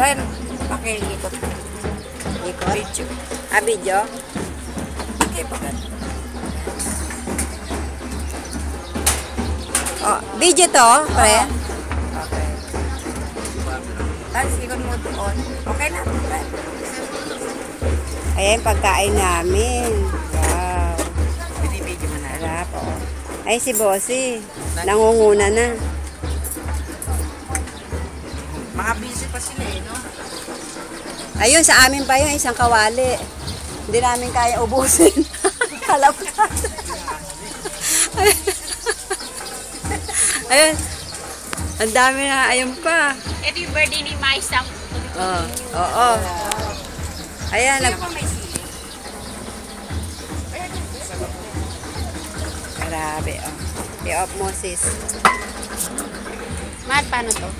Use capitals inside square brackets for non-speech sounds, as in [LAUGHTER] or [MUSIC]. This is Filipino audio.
Ren, pakikot. Ikot. Video. Ah, video? Okay, pagkat. Oh, video to, pre. Okay. Tapos ikot mo doon. Okay na, Ren. Ayan, pagkain namin. Wow. Binibidyo mo na. Sarap, oh. Ay, si Bossy. Nangunguna na. Mga busy pa sila eh, no? Ayun, sa amin pa yun, isang kawali. Hindi namin kaya ubusin. [LAUGHS] Kalapatan. Ayun. Ang dami na, ayun pa. Happy birthday ni Maisang. Oo. Oo. Ayan, nag... may sili. Grabe, oh. I-off mo, sis. Mat, paano to?